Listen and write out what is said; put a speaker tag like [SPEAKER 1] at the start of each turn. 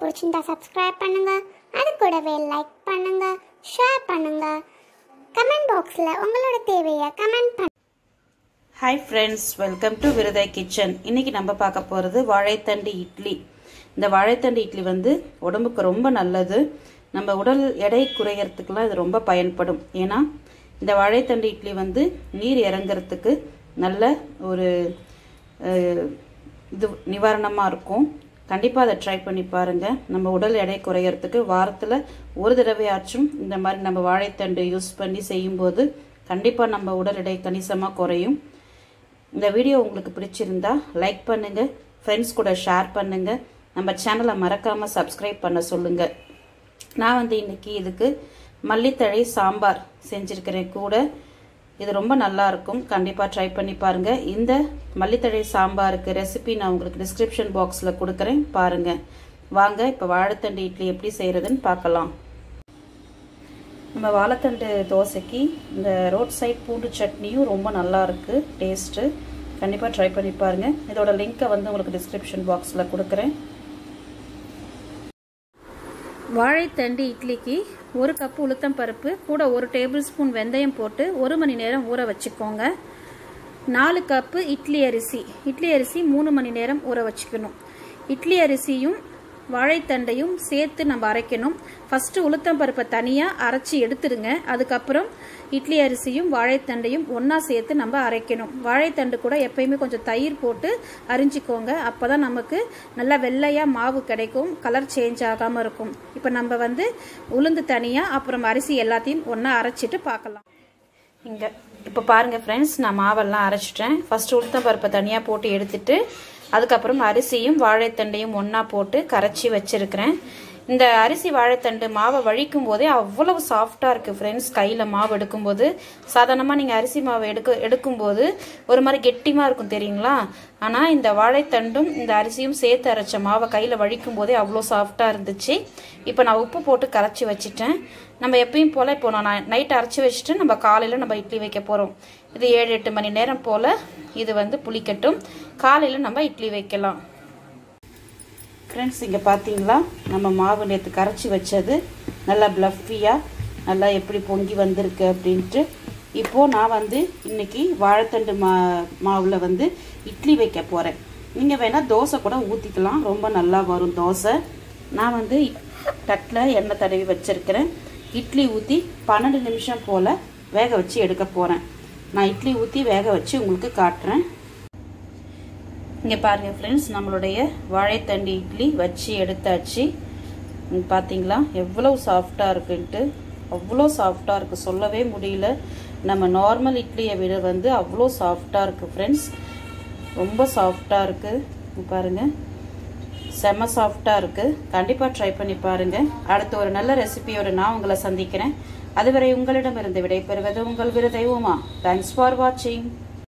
[SPEAKER 1] பிடிச்சிருந்தா சப்ஸ்கிரைப் பண்ணுங்க. அது கூடவே லைக் பண்ணுங்க ஷேர் பண்ணுங்க. கமெண்ட் பாக்ஸில் உங்களோட தேவையை கமெண்ட் பண்ணு
[SPEAKER 2] hi friends welcome to Virudhai kitchen இன்னைக்கு நம்ம பார்க்க போகிறது வாழைத்தண்டு இட்லி. இந்த வாழைத்தண்டு இட்லி வந்து உடம்புக்கு ரொம்ப நல்லது. நம்ம உடல் எடை குறையறதுக்குலாம் இது ரொம்ப பயன்படும். ஏன்னா இந்த வாழைத்தண்டு இட்லி வந்து நீர் இறங்குறதுக்கு நல்ல ஒரு இது நிவாரணமாக இருக்கும். கண்டிப்பாக அதை ட்ரை பண்ணி பாருங்கள் நம்ம உடல் எடை குறையறதுக்கு வாரத்தில் ஒரு தடவையாச்சும் இந்த மாதிரி நம்ம வாழைத்தண்டு யூஸ் பண்ணி செய்யும்போது கண்டிப்பாக நம்ம உடல் எடை கணிசமாக குறையும். இந்த வீடியோ உங்களுக்கு பிடிச்சிருந்தா லைக் பண்ணுங்கள் ஃப்ரெண்ட்ஸ் கூட ஷேர் பண்ணுங்கள் நம்ம சேனலை மறக்காமல் சப்ஸ்கிரைப் பண்ண சொல்லுங்கள் நான் வந்து இன்னைக்கு இதுக்கு மல்லித்தழை சாம்பார் செஞ்சுருக்கிறேன் கூட. இது ரொம்ப நல்லா இருக்கும் கண்டிப்பாக ட்ரை பண்ணி பாருங்கள் இந்த மல்லித்தழை சாம்பாருக்கு ரெசிபி நான் உங்களுக்கு டிஸ்கிரிப்ஷன் பாக்ஸில் கொடுக்குறேன். பாருங்கள் வாங்க இப்போ வாழைத்தண்டு இட்லி எப்படி செய்கிறதுன்னு பார்க்கலாம். நம்ம வாழைத்தண்டு தோசைக்கு இந்த ரோட் சைட் பூண்டு சட்னியும் ரொம்ப நல்லாயிருக்கு. டேஸ்ட்டு கண்டிப்பாக ட்ரை பண்ணி பாருங்கள் இதோட லிங்க்கை வந்து உங்களுக்கு டிஸ்கிரிப்ஷன் பாக்ஸில் கொடுக்குறேன்.
[SPEAKER 3] வாழைத்தண்டு இட்லிக்கு ஒரு கப் உளுத்தம் பருப்பு கூட ஒரு டேபிள் ஸ்பூன் வெந்தயம் போட்டு ஒரு மணி நேரம் ஊற வச்சுக்கோங்க. நாலு கப்பு இட்லி அரிசி. இட்லி அரிசி மூணு மணி நேரம் ஊற வச்சுக்கணும். இட்லி அரிசியும் வாழைத்தண்டையும் சேர்த்து நம்ம அரைக்கணும். ஃபஸ்ட்டு உளுத்தம் பருப்பை தனியாக அரைச்சி எடுத்துடுங்க. அதுக்கப்புறம் இட்லி அரிசியும் வாழைத்தண்டையும் ஒன்றா சேர்த்து நம்ம அரைக்கணும். வாழைத்தண்டு கூட எப்பயுமே கொஞ்சம் தயிர் போட்டு அரிஞ்சிக்கோங்க. அப்போ தான் நமக்கு நல்லா வெள்ளையாக மாவு கிடைக்கும். கலர் சேஞ்ச் ஆகாமல் இருக்கும். இப்போ நம்ம வந்து உளுந்து தனியாக அப்புறம் அரிசி எல்லாத்தையும் ஒன்றா அரைச்சிட்டு பார்க்கலாம்.
[SPEAKER 2] இங்கே இப்போ பாருங்கள் ஃப்ரெண்ட்ஸ் நான் மாவெல்லாம் அரைச்சிட்டேன். ஃபஸ்ட்டு உளுத்தம் பருப்பை தனியாக போட்டு எடுத்துட்டு அதுக்கப்புறம் அரிசியும் வாழைத்தண்டையும் ஒன்றா போட்டு கரைச்சி வச்சுருக்கிறேன். இந்த அரிசி வாழைத்தண்டு மாவை வழிக்கும் போதே அவ்வளவு சாஃப்டாக இருக்குது ஃப்ரெண்ட்ஸ் கையில் மாவு எடுக்கும்போது சாதாரணமாக நீங்கள் அரிசி மாவு எடுக்க எடுக்கும்போது ஒரு மாதிரி கெட்டிமாக இருக்கும் தெரியுங்களா? ஆனால் இந்த வாழைத்தண்டும் இந்த அரிசியும் சேர்த்து அரைச்ச மாவை கையில் வழிக்கும் போதே அவ்வளோ சாஃப்டாக இருந்துச்சு. இப்போ நான் உப்பு போட்டு கரைச்சி வச்சுட்டேன். நம்ம எப்பயும் போல் இப்போ நான் நைட் அரைச்சி வச்சுட்டு நம்ம காலையில் நம்ம இட்லி வைக்க போகிறோம் இது ஏழு எட்டு மணி நேரம் போல் இது வந்து புளிக்கட்டும். காலையில் நம்ம இட்லி வைக்கலாம். ஃப்ரெண்ட்ஸ் இங்கே பார்த்தீங்களா நம்ம மாவு நேற்று கரைச்சி வச்சது. நல்லா ப்ளஃபியாக நல்லா எப்படி பொங்கி வந்திருக்கு அப்படின்ட்டு. இப்போது நான் வந்து இன்னைக்கு வாழைத்தண்டு மா மாவில் வந்து இட்லி வைக்க போகிறேன் நீங்கள் வேணால் தோசை கூட ஊற்றிக்கலாம் ரொம்ப நல்லா வரும் தோசை. நான் வந்து தட்டில் எண்ணெய் தடவி வச்சுருக்கிறேன். இட்லி ஊற்றி பன்னெண்டு நிமிஷம் போல் வேக வச்சு எடுக்க போகிறேன் நான் இட்லி ஊற்றி வேக வச்சு உங்களுக்கு காட்டுறேன். இங்கே பாருங்கள் ஃப்ரெண்ட்ஸ் நம்மளுடைய வாழைத்தண்டி இட்லி வச்சு எடுத்தாச்சு. பார்த்தீங்களா எவ்வளோ சாஃப்டாக இருக்குன்ட்டு. அவ்வளோ சாஃப்டாக இருக்குது சொல்லவே முடியல. நம்ம நார்மல் இட்லியை விட வந்து அவ்வளோ சாஃப்டாக இருக்குது ஃப்ரெண்ட்ஸ் ரொம்ப சாஃப்டாக இருக்குது பாருங்கள் செம்ம சாஃப்டாக இருக்குது கண்டிப்பாக ட்ரை பண்ணி பாருங்கள் அடுத்து ஒரு நல்ல ரெசிபியோடு நான் உங்களை சந்திக்கிறேன். அதுவரை உங்களிடமிருந்து விடைபெறுவது உங்கள் விருதை உமா. தேங்க்ஸ் ஃபார் வாட்சிங்